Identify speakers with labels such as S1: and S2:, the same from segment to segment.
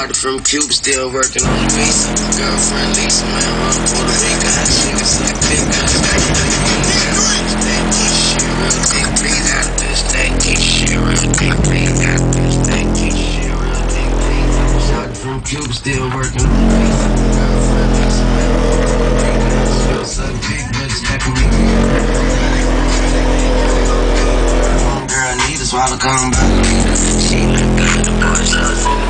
S1: Shot from Cuba, still working on the visa. Girlfriend Lisa, man, on Puerto Rico. She was like, big Stay keep shit real deep, please out this. Keep shit real deep, please out this. Keep shit real deep, please. Shot from Cuba, still working on the visa. Girlfriend Lisa, man, on Puerto Rico. She was like, big guns, back to the Girl, need to swallow come back. She look good, the boy, so the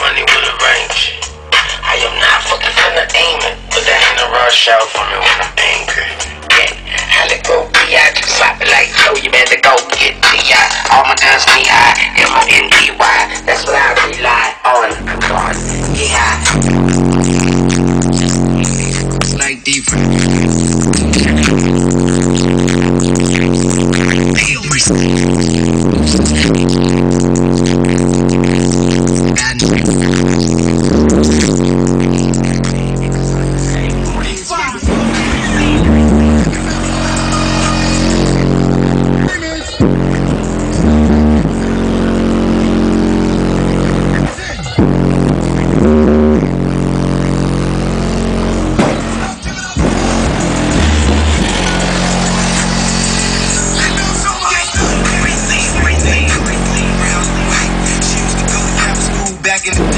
S1: money. I am not fucking finna aim it, but that ain't a rush out for me when I'm angry. Yeah, I go, just it like yo. in the